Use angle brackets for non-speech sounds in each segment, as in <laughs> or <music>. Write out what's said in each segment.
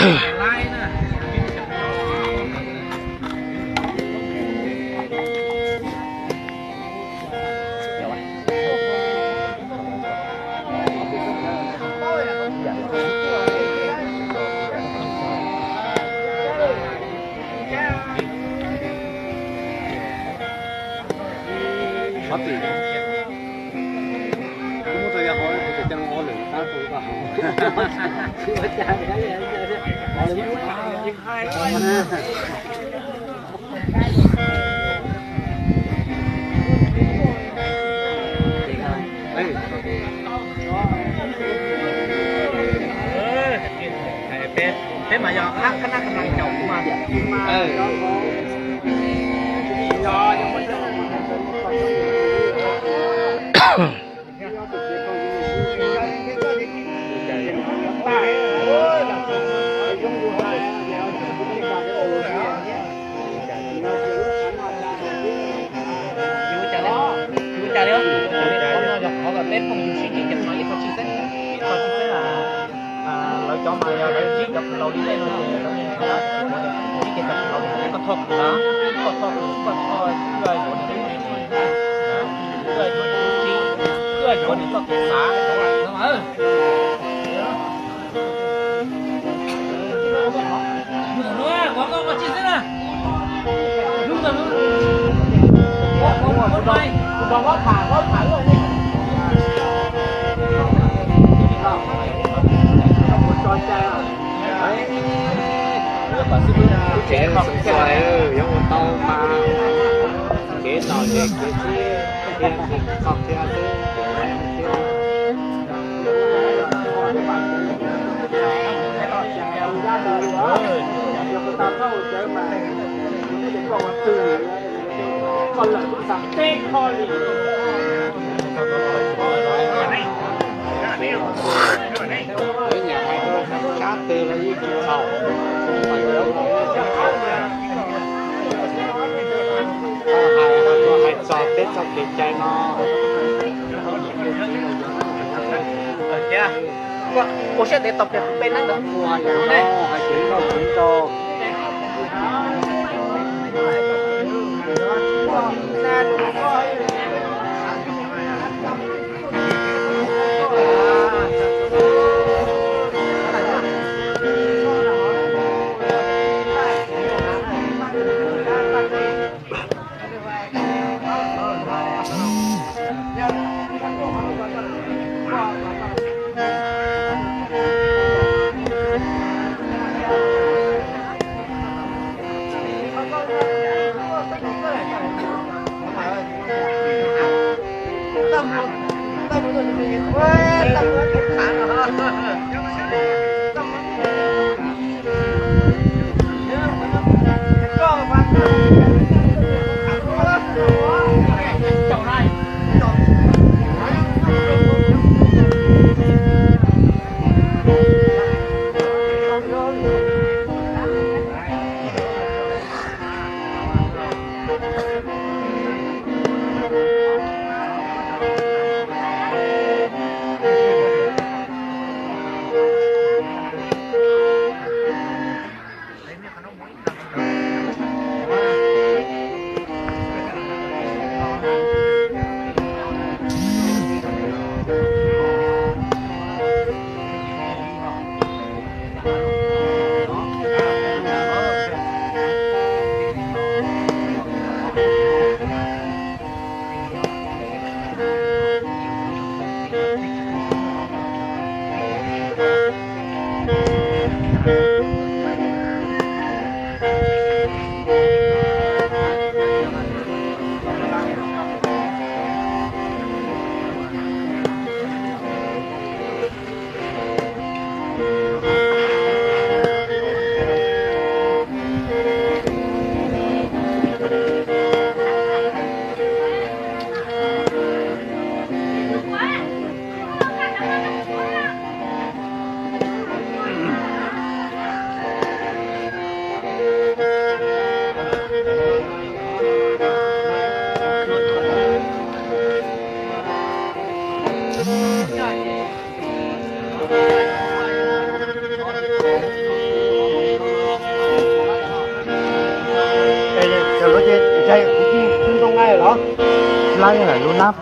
lầu để lại lai nè mất tiền cũng có thời gian hỏi <laughs> <laughs> thế mà do khác cái năng năng chồng mà ừ. chú cho mà lỡ chiếc gặp lâu đi đây rồi thì nó như thế đó gặp lâu thì có thọc đó có thọc có thọc cười của nó cười của cái cười của nó có cái xá đúng cái nữa có có có chia sẻ nè lúc nào lúc có có có mày Còn có thả, có thả rồi đi. Con lợn cũng sẵn tết thôi cái nhà hai tôi cá tê là với chịu sầu không phải đâu cho tết cho kịp chay chưa cô sẽ để tập được bên năng được nhà nó hai chỉ cũng to đó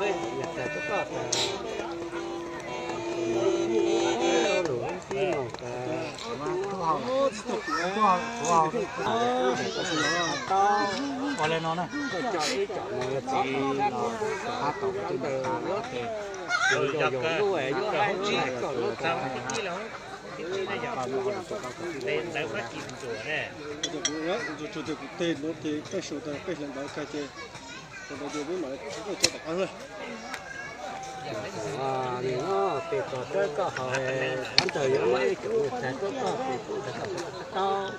thấy cái nữa này Có lên nó này chủ tịch tên nó thì cái số tờ cái lần đó cái chơi còn bây giờ mới mà cái tập ăn rồi à thì nó thì có cái có hồi anh trời những mấy chỗ sẽ có có thì cũng sẽ có to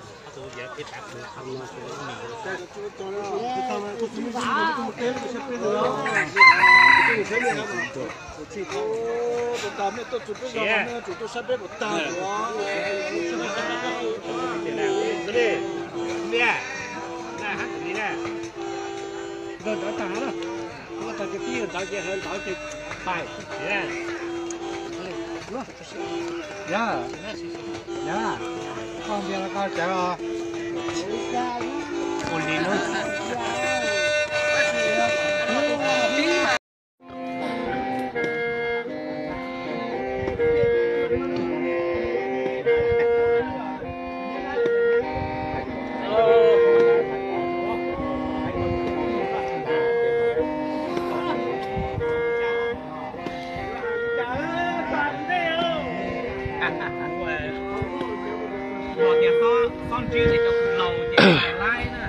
chỉ tầm đó trả rồi nó thật cái tiền tạo cái hơn tạo cái bài. Dạ. Dạ. Con bia là con chả rồi ổn định luôn Rồi thì con con chưa thì cho lầu thì phải lai nữa.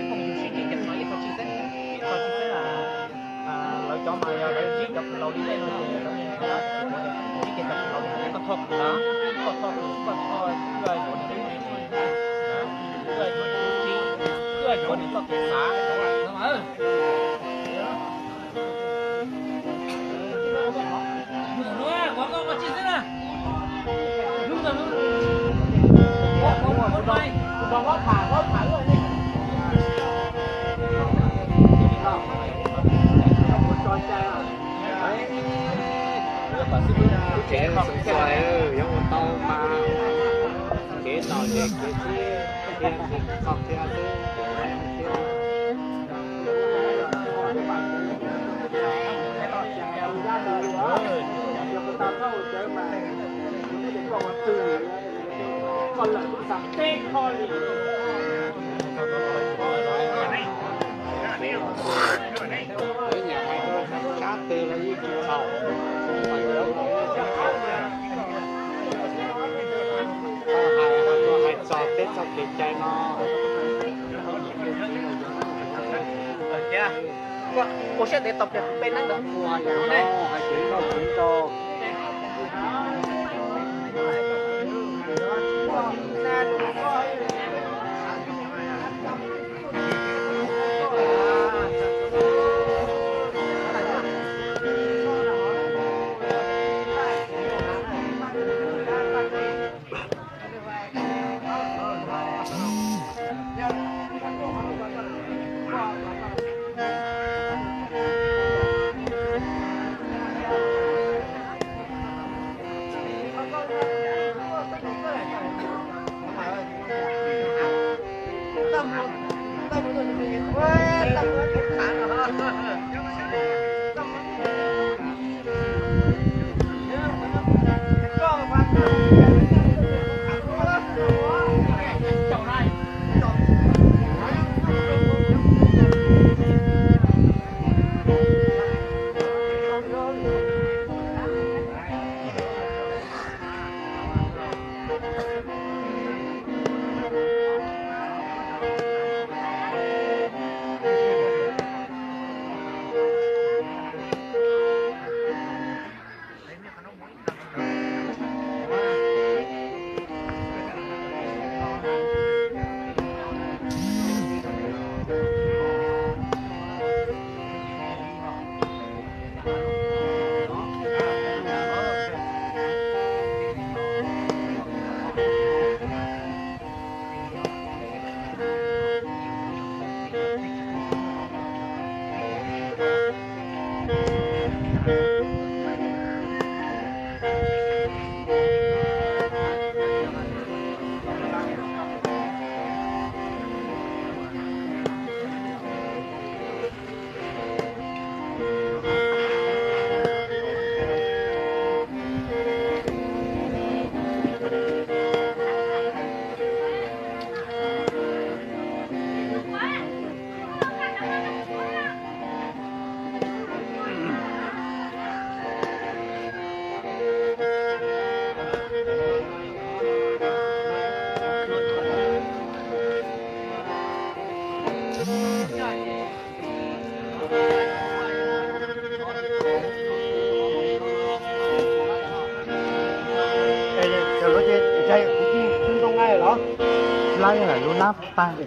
cái phòng không dùng suy nghĩ chậm nói với con chia sẻ con chia sẻ là à lo cho mà lỡ giết gặp lầu đi lên rồi thì nó nên phải là chỉ cái gặp lầu đi có thọc đó có thọt có thọt người của nó đi người của nó đi người của nó có cái xá đúng không nữa có có chia sẻ là còn lại cũng sắm tết thôi cái nhà mày nó sát tư là như kiểu hậu mày đâu hai hai cho tết cho cái chai 我，快，大哥，你看着，哈，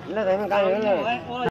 那咱们赶紧嘞